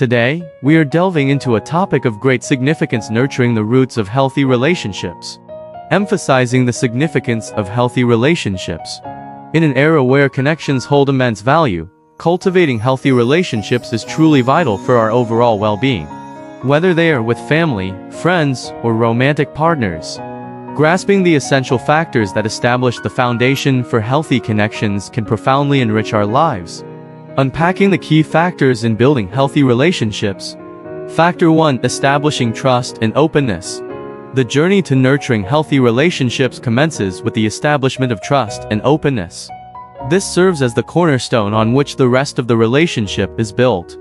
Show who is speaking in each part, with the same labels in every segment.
Speaker 1: Today, we are delving into a topic of great significance nurturing the roots of healthy relationships. Emphasizing the significance of healthy relationships. In an era where connections hold immense value, cultivating healthy relationships is truly vital for our overall well-being. Whether they are with family, friends, or romantic partners. Grasping the essential factors that establish the foundation for healthy connections can profoundly enrich our lives. Unpacking the key factors in building healthy relationships. Factor 1. Establishing trust and openness. The journey to nurturing healthy relationships commences with the establishment of trust and openness. This serves as the cornerstone on which the rest of the relationship is built.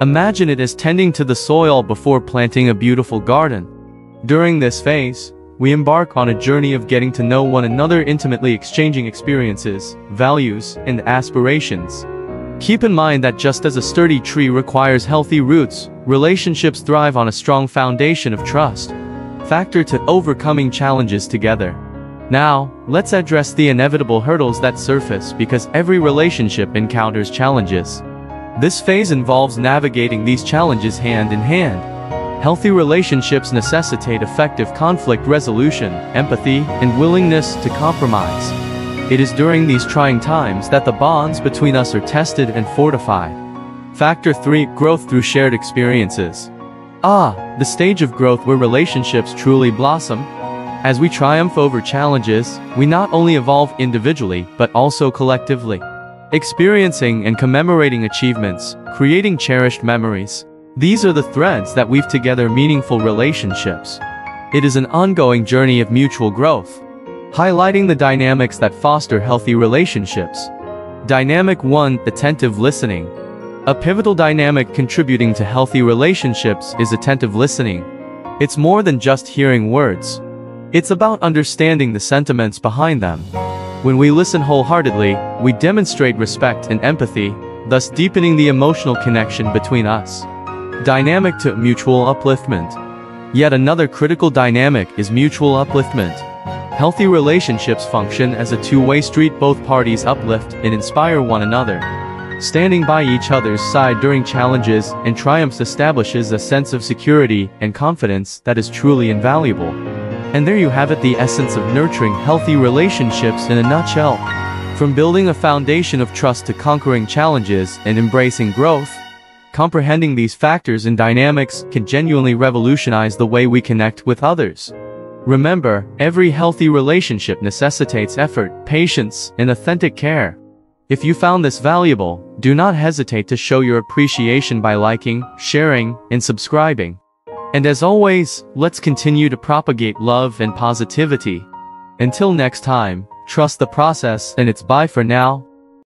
Speaker 1: Imagine it as tending to the soil before planting a beautiful garden. During this phase, we embark on a journey of getting to know one another intimately exchanging experiences, values, and aspirations. Keep in mind that just as a sturdy tree requires healthy roots, relationships thrive on a strong foundation of trust factor two overcoming challenges together. Now, let's address the inevitable hurdles that surface because every relationship encounters challenges. This phase involves navigating these challenges hand in hand. Healthy relationships necessitate effective conflict resolution, empathy, and willingness to compromise. It is during these trying times that the bonds between us are tested and fortified. Factor 3 Growth through shared experiences. Ah, the stage of growth where relationships truly blossom. As we triumph over challenges, we not only evolve individually, but also collectively. Experiencing and commemorating achievements, creating cherished memories. These are the threads that weave together meaningful relationships. It is an ongoing journey of mutual growth, highlighting the dynamics that foster healthy relationships. Dynamic 1 Attentive Listening a pivotal dynamic contributing to healthy relationships is attentive listening. It's more than just hearing words. It's about understanding the sentiments behind them. When we listen wholeheartedly, we demonstrate respect and empathy, thus deepening the emotional connection between us. Dynamic two mutual upliftment. Yet another critical dynamic is mutual upliftment. Healthy relationships function as a two-way street both parties uplift and inspire one another. Standing by each other's side during challenges and triumphs establishes a sense of security and confidence that is truly invaluable. And there you have it the essence of nurturing healthy relationships in a nutshell. From building a foundation of trust to conquering challenges and embracing growth, comprehending these factors and dynamics can genuinely revolutionize the way we connect with others. Remember, every healthy relationship necessitates effort, patience, and authentic care. If you found this valuable, do not hesitate to show your appreciation by liking, sharing, and subscribing. And as always, let's continue to propagate love and positivity. Until next time, trust the process and it's bye for now.